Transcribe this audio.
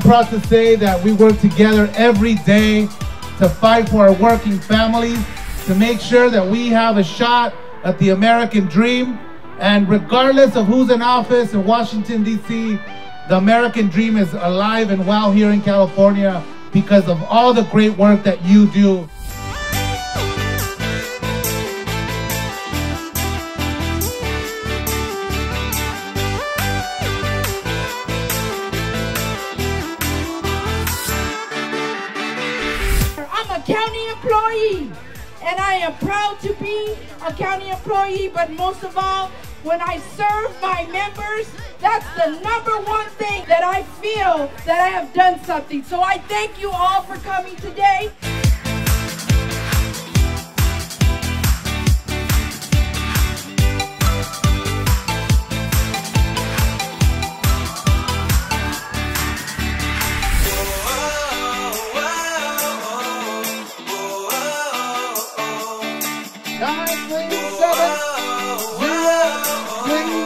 proud to say that we work together every day to fight for our working families, to make sure that we have a shot at the American dream. And regardless of who's in office in Washington, D.C., the American dream is alive and well here in California because of all the great work that you do. County employee and I am proud to be a county employee, but most of all, when I serve my members, that's the number one thing that I feel that I have done something. So I thank you all for coming today. 937 0